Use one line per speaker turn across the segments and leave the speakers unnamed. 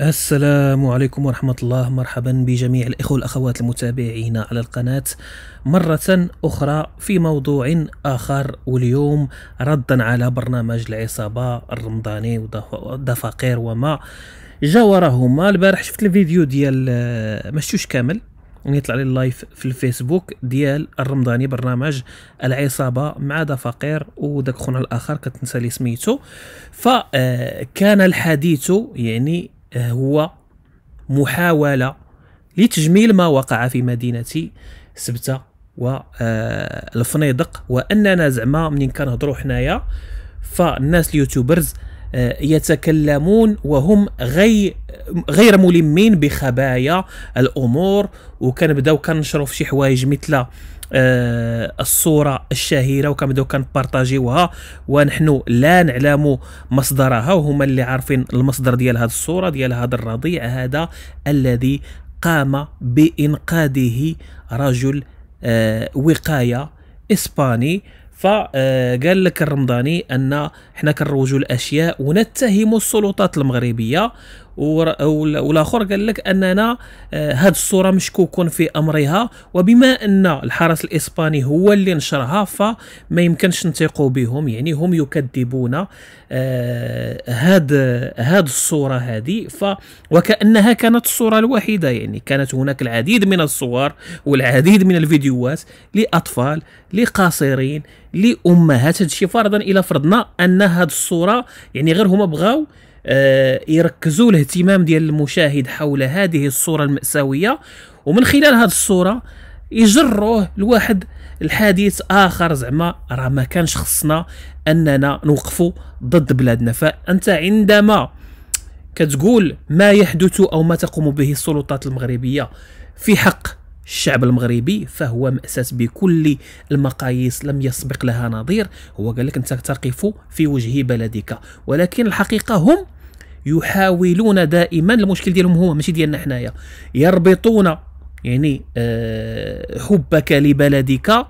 السلام عليكم ورحمة الله. مرحبا بجميع الإخوة والأخوات المتابعين على القناة. مرة أخرى في موضوع آخر واليوم ردا على برنامج العصابة الرمضاني ودفاقير وما جاورهما. البارح شفت الفيديو ديال آه، مشوش كامل يعني طلع لي اللايف في الفيسبوك ديال الرمضاني برنامج العصابة مع دفاقير وداك خونا الآخر كتنسى لي سميتو. فكان آه، الحديث يعني هو محاولة لتجميل ما وقع في مدينة سبتة والفنيدق آه، وأننا زعما منين كنهضروا حنايا فالناس اليوتيوبرز آه، يتكلمون وهم غير غير ملمين بخبايا الأمور. وكنبداو كنشروا في شي حوايج مثل آه، الصورة الشهيرة وكنبداو كنبارطاجيوها ونحن لا نعلم مصدرها وهما اللي عارفين المصدر ديال هذه الصورة ديال هذا الرضيع هذا الذي قام بإنقاذه رجل آه، وقاية إسباني. فقال لك الرمضاني أن إحنا كنروجوا الأشياء ونتهم السلطات المغربية والآخر قال لك أننا آه، الصورة مشكوك في امرها وبما أن الحرس الإسباني هو اللي نشرها فما يمكنش نثيقوا بهم. يعني هم يكذبون آه، هذه الصورة هذه ف وكأنها كانت الصورة الوحيدة. يعني كانت هناك العديد من الصور والعديد من الفيديوهات لأطفال لقاصرين لأمهات. هذا الشيء فرضا إلى فرضنا أن هذه الصورة يعني غير هما بغاو يركزوا الاهتمام ديال المشاهد حول هذه الصورة المأساوية. ومن خلال هذه الصورة يجروه لواحد الحديث آخر. زعما راه ما كانش خصنا أننا نوقفوا ضد بلادنا. فأنت عندما كتقول ما يحدث أو ما تقوم به السلطات المغربية في حق الشعب المغربي فهو مأساة بكل المقاييس لم يسبق لها نظير. هو قال لك أنت تقف في وجه بلدك ولكن الحقيقة هم يحاولون دائما المشكل ديالهم هو ماشي ديالنا حنايا. يربطون يعني آه، حبك لبلدك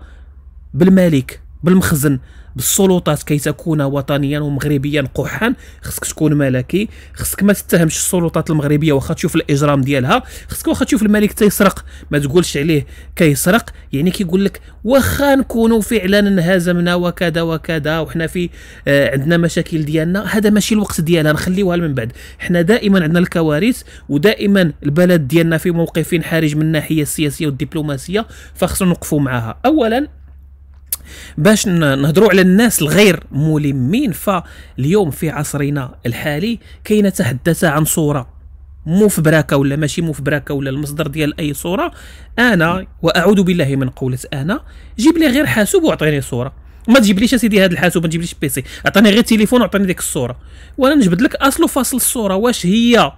بالملك بالمخزن. بالسلطات كي تكون وطنيا ومغربيا قحا. خصك تكون ملكي. خصك ما تتهمش السلطات المغربية واخا تشوف الإجرام ديالها. خصك واخا تشوف الملك تيسرق. ما تقولش عليه كيسرق. يعني كيقول لك واخا نكونوا فعلا انهزمنا وكذا وكذا وحنا في آه عندنا مشاكل ديالنا. هذا ماشي الوقت ديالها نخليوها من بعد. حنا دائما عندنا الكوارث ودائما البلد ديالنا في موقف حرج من الناحية السياسية والدبلوماسية. فخصنا نوقفوا معها. اولا باش نهضروا على الناس الغير ملمين فاليوم في عصرنا الحالي كي نتحدث عن صورة مفبركه ولا ماشي مفبركه ولا المصدر ديال أي صورة أنا وأعوذ بالله من قولة أنا جيب لي غير حاسوب وأعطيني صورة. ما تجيبليش اسيدي هذا الحاسوب ما تجيبليش بيسي عطيني غير تليفون وعطيني ديك الصورة. وأنا نجبد لك أصل وفاصل الصورة واش هي؟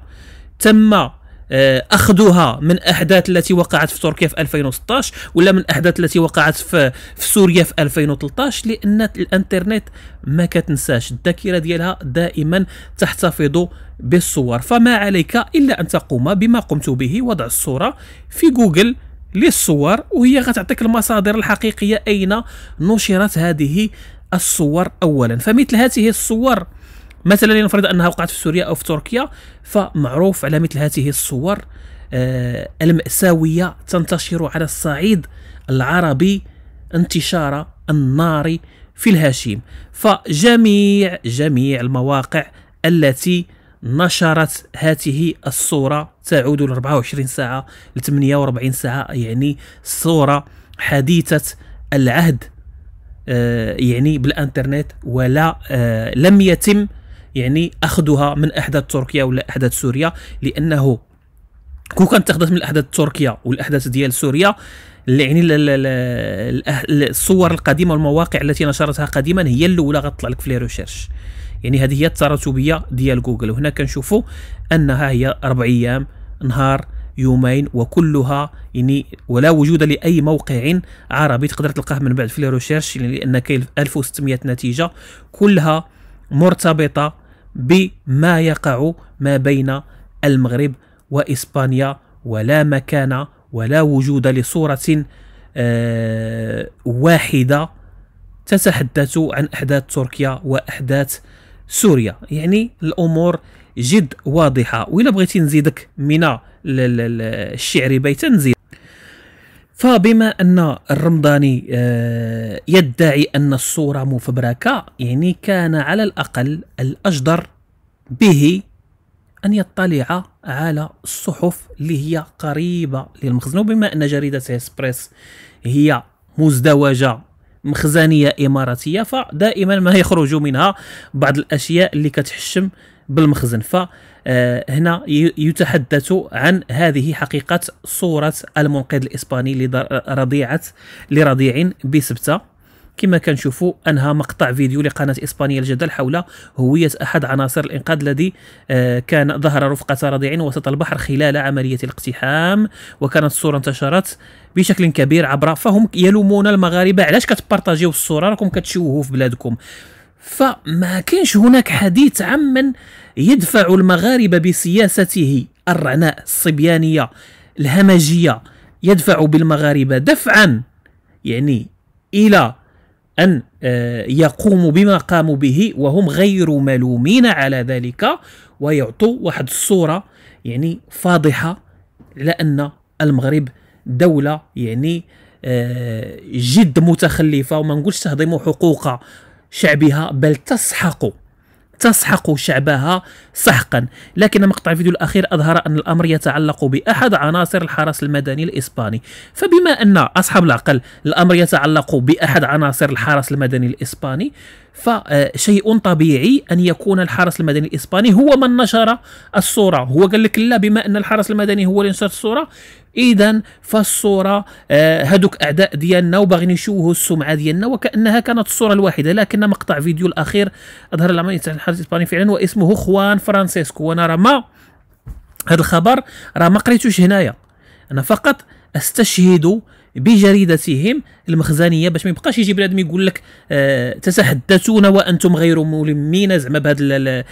تم آه، اخذها من أحداث التي وقعت في تركيا في 2016 ولا من أحداث التي وقعت في في سوريا في 2013 لأن الإنترنت ما كتنساش. الذاكرة ديالها دائما تحتفظ بالصور. فما عليك إلا أن تقوم بما قمت به وضع الصورة في جوجل للصور وهي غتعطيك المصادر الحقيقية أين نشرت هذه الصور اولا. فمثل هذه الصور مثلا لنفرض أنها وقعت في سوريا أو في تركيا فمعروف على مثل هذه الصور آه، المأساوية تنتشر على الصعيد العربي انتشار النار في الهشيم. فجميع جميع المواقع التي نشرت هذه الصورة تعود ل 24 ساعة ل 48 ساعة يعني صورة حديثة العهد آه، يعني بالإنترنت ولا آه، لم يتم يعني أخذها من أحداث تركيا ولا أحداث سوريا لأنه كون كانت تأخذت من الاحداث تركيا والاحداث ديال سوريا يعني الصور القديمة والمواقع التي نشرتها قديما هي الأولى غتطلع لك في لي ريشيرش. يعني هذه هي التراتبية ديال جوجل. وهنا كنشوفوا أنها هي أربع أيام نهار يومين وكلها يعني ولا وجود لأي موقع عربي تقدر تلقاه من بعد في لي ريشيرش لأن كاين 1600 نتيجة. كلها مرتبطة بما يقع ما بين المغرب وإسبانيا ولا مكان ولا وجود لصورة آه، واحدة تتحدث عن أحداث تركيا وأحداث سوريا. يعني الأمور جد واضحة. وإلا بغيتي نزيدك من الشعر بيتا نزيد. فبما أن الرمضاني آه، يدعي أن الصورة مفبركة يعني كان على الأقل الأجدر به أن يطلع على الصحف اللي هي قريبة للمخزن. وبما أن جريدة اسبريس هي مزدوجة مخزنية إماراتية فدائما ما يخرج منها بعض الأشياء اللي كتحشم بالمخزن. فهنا آه، يتحدث عن هذه حقيقة صورة المنقذ الإسباني لرضيعه لرضيع بسبتة. كما كنشوفوا أنهى مقطع فيديو لقناة اسبانيا الجدل حول هوية أحد عناصر الإنقاذ الذي آه، كان ظهر رفقة رضيع وسط البحر خلال عملية الاقتحام. وكانت الصورة انتشرت بشكل كبير عبر فهم يلومون المغاربة. علاش كتبارطاجيو الصورة؟ راكم كتشوهوا في بلادكم. فما كانش هناك حديث عن من يدفع المغاربة بسياسته. الرعناء الصبيانية الهمجية يدفع بالمغاربة دفعا يعني إلى أن آه، يقوموا بما قاموا به وهم غير ملومين على ذلك ويعطوا واحد الصورة يعني فاضحة لأن المغرب دولة يعني آه، جد متخلفة وما نقولش تهضم حقوق شعبها بل تسحق تسحق شعبها سحقا. لكن مقطع الفيديو الأخير أظهر أن الأمر يتعلق بأحد عناصر الحرس المدني الإسباني. فبما أن أصحاب العقل الأمر يتعلق بأحد عناصر الحرس المدني الإسباني فشيء طبيعي أن يكون الحرس المدني الإسباني هو من نشر الصورة. هو قال لك لا بما أن الحرس المدني هو اللي نشر الصورة اذا فالصورة آه، هذوك أعداء ديالنا وباغيين يشوهوا السمعة ديالنا وكأنها كانت الصورة الواحدة لكن مقطع فيديو الأخير أظهر العملية الحرس الاسباني فعلا واسمه خوان فرانسيسكو. وأنا راه ما هذا الخبر راه ما قريتوش هنايا. أنا فقط أستشهد بجريدتهم المخزنية باش ما يبقاش يجي بنادم يقول لك آه تتحدثون وأنتم غير ملمين زعما بهذا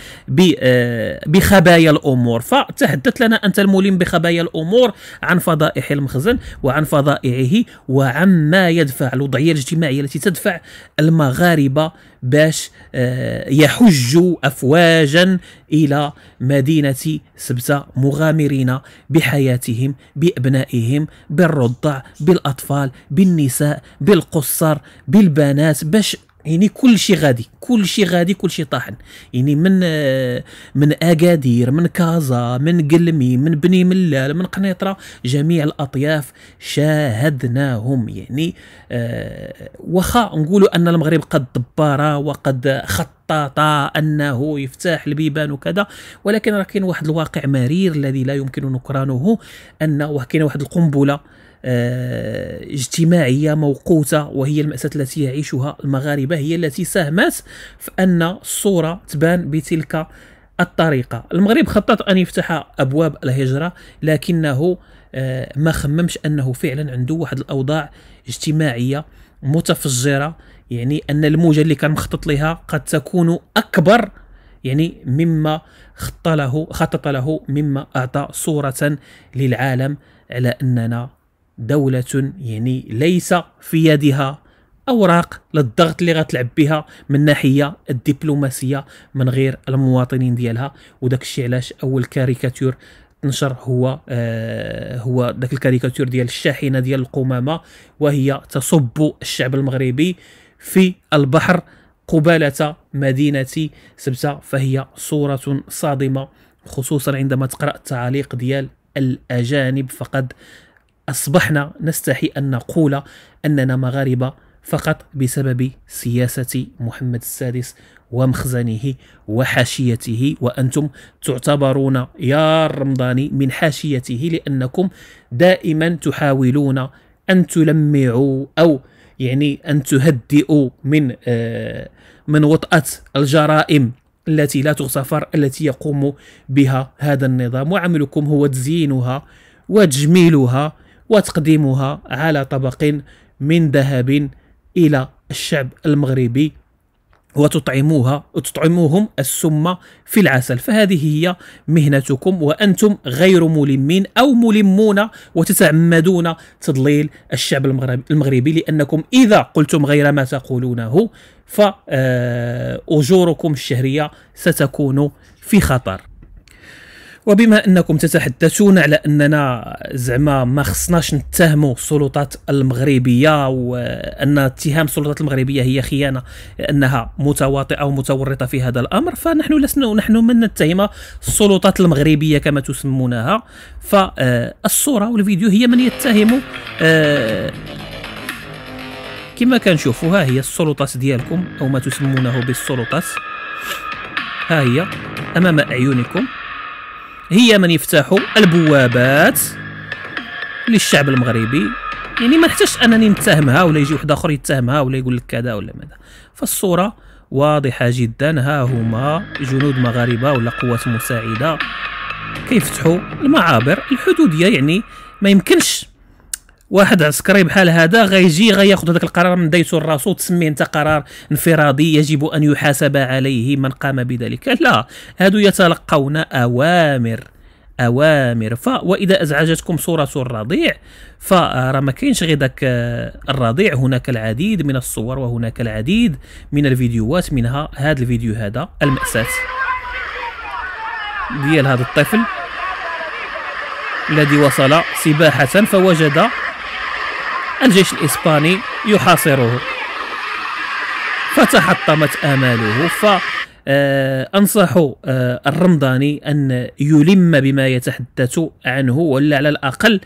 آه بخبايا الأمور. فتحدث لنا أنت الملم بخبايا الأمور عن فضائح المخزن وعن فضائعه وعما يدفع الوضعية الاجتماعية التي تدفع المغاربة باش آه يحجوا افواجا إلى مدينة سبته مغامرين بحياتهم بأبنائهم بالرضع بالأطفال بالنساء بالقصر بالبنات باش يعني كل شيء غادي كل شيء غادي كل شيء طاحن. يعني من من أكادير من كازا من قلمي من بني ملال من قنيطرة جميع الأطياف شاهدناهم. يعني آه وخا نقولوا أن المغرب قد دبر وقد خطط أنه يفتح البيبان وكذا ولكن راه كاين واحد الواقع مرير الذي لا يمكن نكرانه ان كاين واحد القنبلة اجتماعية موقوتة وهي المأساة التي يعيشها المغاربة هي التي ساهمت في أن الصورة تبان بتلك الطريقة. المغرب خطط أن يفتح أبواب الهجرة لكنه آه، ما خممش أنه فعلا عنده واحد الأوضاع اجتماعية متفجرة. يعني أن الموجة اللي كان مخطط لها قد تكون أكبر يعني مما خط له خطط له مما أعطى صورة للعالم على أننا دولة يعني ليس في يدها أوراق للضغط اللي غتلعب بها من ناحية الدبلوماسية من غير المواطنين ديالها. وداك الشيء علاش أول كاريكاتور نشر هو آه هو ذاك الكاريكاتور ديال الشاحنة ديال القمامة وهي تصب الشعب المغربي في البحر قبالة مدينة سبتة فهي صورة صادمة خصوصا عندما تقرأ التعاليق ديال الأجانب فقد أصبحنا نستحي أن نقول أننا مغاربة فقط بسبب سياسة محمد السادس ومخزنه وحاشيته وأنتم تعتبرون يا الرمضاني من حاشيته لأنكم دائما تحاولون أن تلمعوا أو يعني أن تهدئوا من آه من وطأة الجرائم التي لا تغتفر التي يقوم بها هذا النظام. وعملكم هو تزيينها وتجميلها وتقديمها على طبق من ذهب إلى الشعب المغربي وتطعموها وتطعموهم السم في العسل. فهذه هي مهنتكم وأنتم غير ملمين أو ملمون وتتعمدون تضليل الشعب المغربي لأنكم إذا قلتم غير ما تقولونه فأجوركم الشهرية ستكون في خطر. وبما أنكم تتحدثون على أننا زعما ما خصناش نتهموا السلطات المغربية وأن اتهام السلطات المغربية هي خيانة أنها متواطئة ومتورطه في هذا الأمر فنحن لسنا نحن من نتهم السلطات المغربية كما تسمونها. فالصورة والفيديو هي من يتهم آه، كما كنشوفوا ها هي السلطات ديالكم أو ما تسمونه بالسلطات. ها هي أمام أعينكم. هي من يفتح البوابات للشعب المغربي. يعني ما نحتاجش أنني نتهمها ولا يجي واحد آخر يتهمها ولا يقول لك كذا ولا ماذا. فالصورة واضحة جدا. ها هما جنود مغاربة ولا قوات مساعدة كيفتحوا المعابر. الحدودية يعني ما يمكنش واحد عسكري بحال هذا غيجي غياخذ هذاك القرار من ديتو راسو تسميه انت قرار انفرادي يجب أن يحاسب عليه من قام بذلك. لا هادو يتلقون أوامر أوامر. ف وإذا أزعجتكم صوره الرضيع فراه ما كاينش غير ذاك الرضيع هناك العديد من الصور وهناك العديد من الفيديوهات منها هذا الفيديو هذا المأساة ديال هذا الطفل الذي وصل سباحة فوجد الجيش الإسباني يحاصره. فتحطمت آماله ف أنصح آه، الرمضاني أن يلم بما يتحدث عنه ولا على الأقل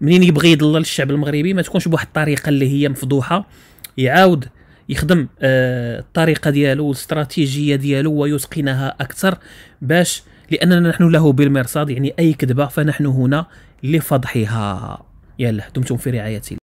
منين يبغي يضلل الشعب المغربي ما تكونش بواحد الطريقة اللي هي مفضوحة. يعاود يخدم آه، الطريقة ديالو والاستراتيجية ديالو ويتقنها أكثر باش لأننا نحن له بالمرصاد يعني أي كذبة فنحن هنا لفضحها. يلا دمتم في رعاية الله.